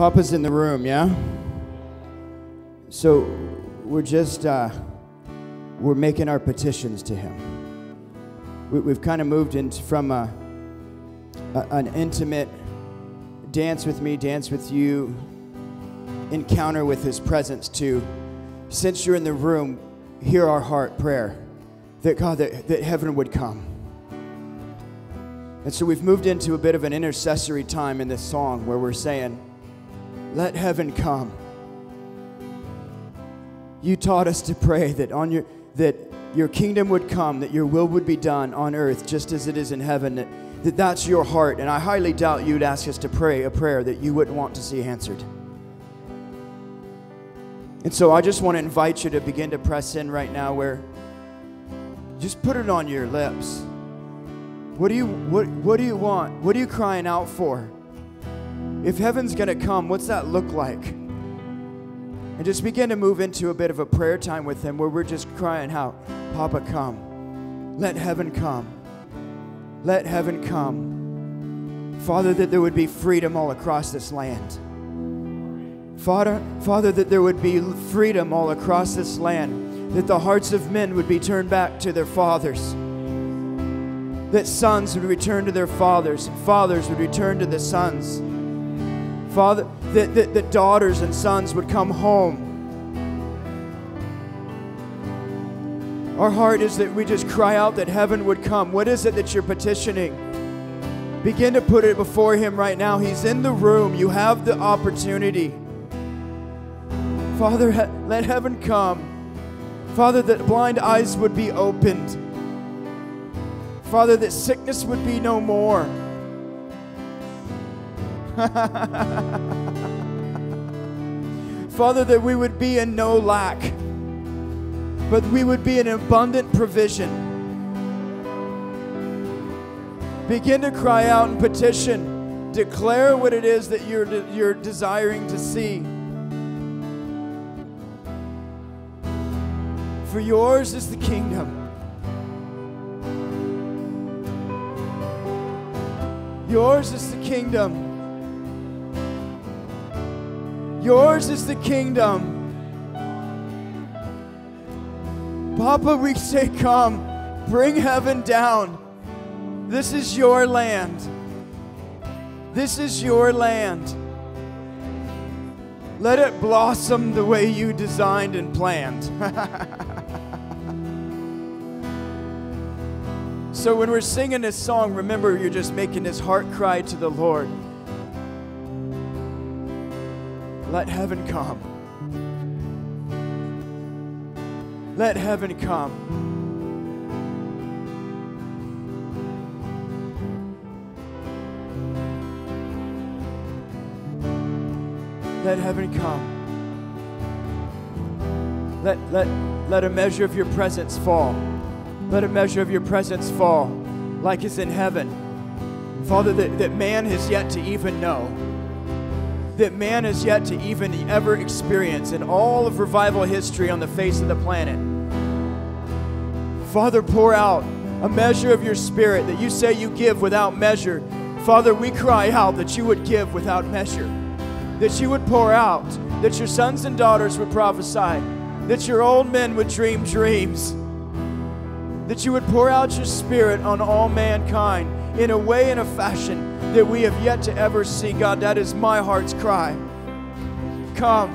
Papa's in the room, yeah? So we're just, uh, we're making our petitions to him. We, we've kind of moved from a, a, an intimate dance with me, dance with you encounter with his presence to, since you're in the room, hear our heart prayer that God, that, that heaven would come. And so we've moved into a bit of an intercessory time in this song where we're saying, Let heaven come. You taught us to pray that on your that your kingdom would come, that your will would be done on earth just as it is in heaven, that, that that's your heart. And I highly doubt you'd ask us to pray a prayer that you wouldn't want to see answered. And so I just want to invite you to begin to press in right now where just put it on your lips. What do you what what do you want? What are you crying out for? If heaven's going to come, what's that look like? And just begin to move into a bit of a prayer time with him where we're just crying out, Papa come. Let heaven come. Let heaven come. Father, that there would be freedom all across this land. Father, Father, that there would be freedom all across this land, that the hearts of men would be turned back to their fathers, that sons would return to their fathers, fathers would return to the sons. Father, that, that, that daughters and sons would come home. Our heart is that we just cry out that heaven would come. What is it that you're petitioning? Begin to put it before Him right now. He's in the room. You have the opportunity. Father, let heaven come. Father, that blind eyes would be opened. Father, that sickness would be no more. Father, that we would be in no lack, but we would be in abundant provision. Begin to cry out and petition. Declare what it is that you're, you're desiring to see. For yours is the kingdom. Yours is the kingdom. Yours is the kingdom. Papa, we say, Come, bring heaven down. This is your land. This is your land. Let it blossom the way you designed and planned. so when we're singing this song, remember you're just making this heart cry to the Lord. Let heaven come. Let heaven come. Let heaven come. Let, let, let a measure of your presence fall. Let a measure of your presence fall like it's in heaven. Father, that, that man has yet to even know, that man has yet to even ever experience in all of revival history on the face of the planet. Father, pour out a measure of your spirit that you say you give without measure. Father, we cry out that you would give without measure, that you would pour out, that your sons and daughters would prophesy, that your old men would dream dreams, that you would pour out your spirit on all mankind in a way and a fashion that we have yet to ever see. God, that is my heart's cry. Come,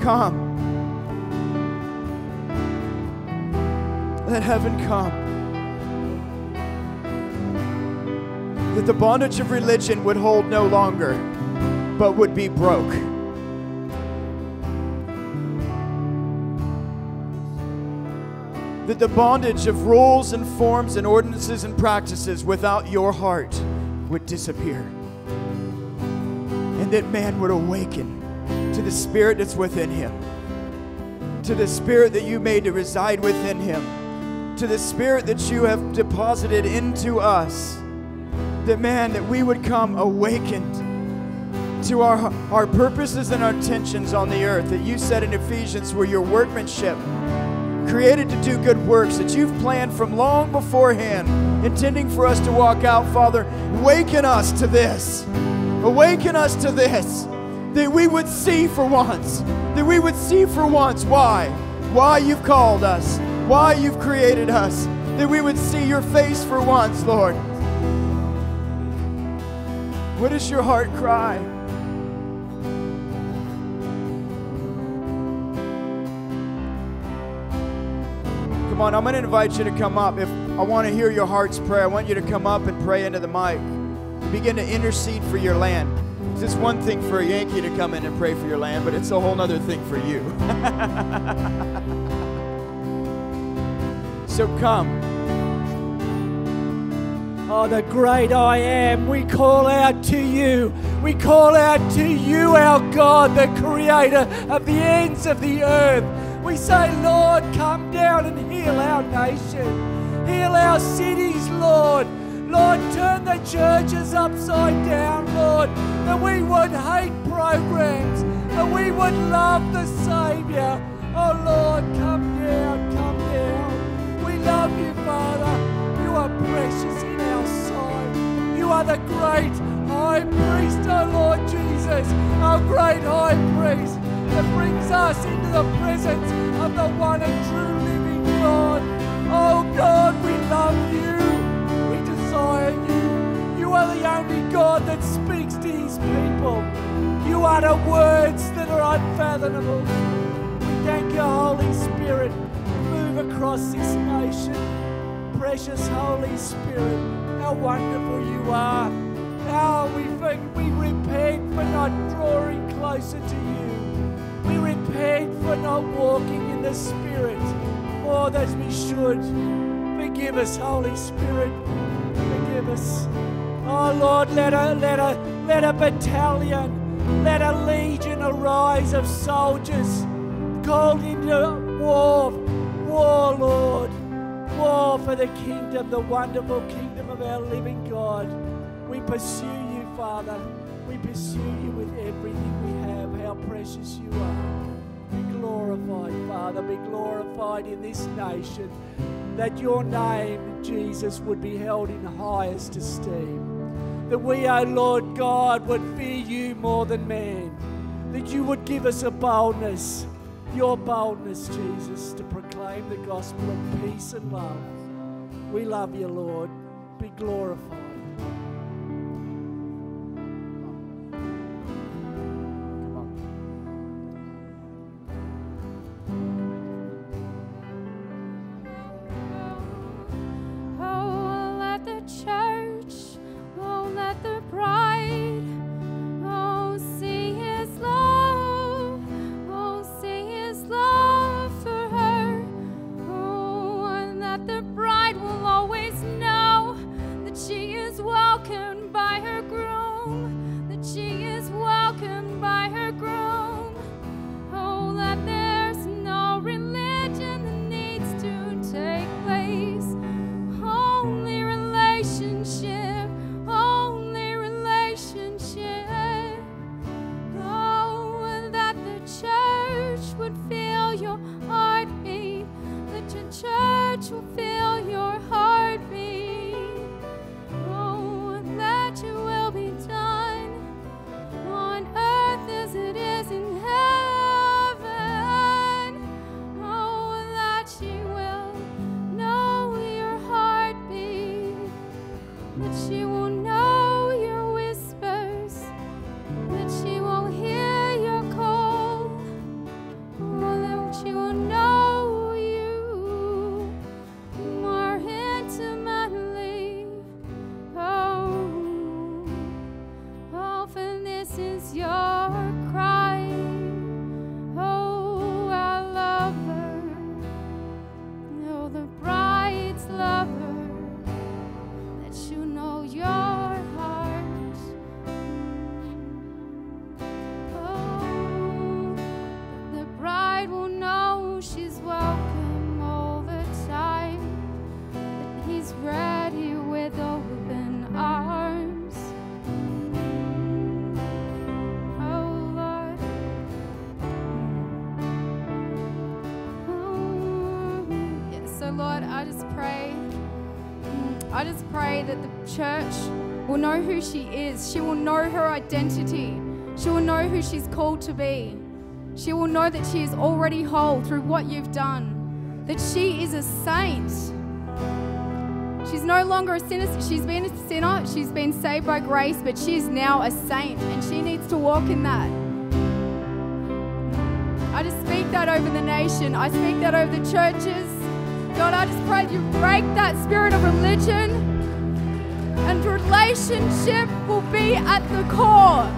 come. Let heaven come. That the bondage of religion would hold no longer, but would be broke. That the bondage of rules and forms and ordinances and practices without your heart would disappear. And that man would awaken to the spirit that's within him, to the spirit that you made to reside within him, to the spirit that you have deposited into us. That man, that we would come awakened to our, our purposes and our intentions on the earth that you said in Ephesians were your workmanship created to do good works that you've planned from long beforehand, intending for us to walk out, Father. Awaken us to this. Awaken us to this. that we would see for once, that we would see for once why, why you've called us, why you've created us, that we would see your face for once, Lord. What is your heart cry? Come on, I'm going to invite you to come up. If I want to hear your heart's prayer, I want you to come up and pray into the mic. Begin to intercede for your land. It's one thing for a Yankee to come in and pray for your land, but it's a whole other thing for you. so come. Oh, the great I am. We call out to you. We call out to you, our God, the creator of the ends of the earth. We say, Lord, come down and heal our nation. Heal our cities, Lord. Lord, turn the churches upside down, Lord, that we would hate programs, that we would love the Savior. Oh, Lord, come down, come down. We love you, Father. You are precious in our sight. You are the great high priest, oh Lord Jesus, our great high priest that brings us into the presence of the one and true living God. Oh God, we love you. We desire you. You are the only God that speaks to his people. You utter words that are unfathomable. We thank you, Holy Spirit. Move across this nation. Precious Holy Spirit, how wonderful you are. How we, we repent for not drawing closer to you. Repent for not walking in the Spirit oh, more as we should. Forgive us, Holy Spirit. Forgive us. Oh Lord, let a let a let a battalion, let a legion arise of soldiers called into war, war, Lord, war for the kingdom, the wonderful kingdom of our living God. We pursue you, Father. We pursue you with everything Father. Be glorified in this nation. That your name, Jesus, would be held in highest esteem. That we, O Lord God, would fear you more than man. That you would give us a boldness, your boldness, Jesus, to proclaim the gospel of peace and love. We love you, Lord. Be glorified. Lord, I just pray. I just pray that the church will know who she is. She will know her identity. She will know who she's called to be. She will know that she is already whole through what you've done, that she is a saint. She's no longer a sinner. She's been a sinner. She's been saved by grace, but she is now a saint, and she needs to walk in that. I just speak that over the nation. I speak that over the churches. God, I just pray you break that spirit of religion and relationship will be at the core.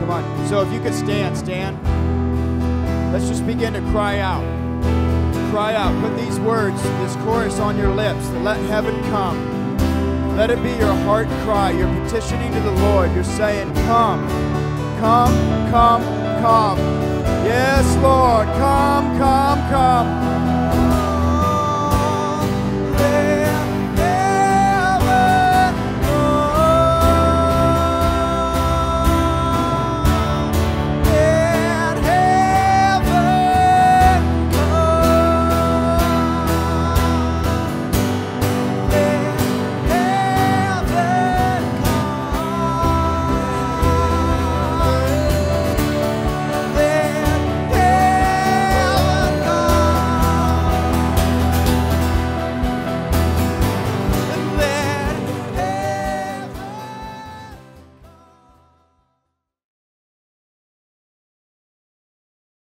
Come on. So if you could stand, stand. Let's just begin to cry out. Cry out. Put these words, this chorus on your lips. Let heaven come. Let it be your heart cry. You're petitioning to the Lord. You're saying, Come, come, come, come. Yes, Lord. Come.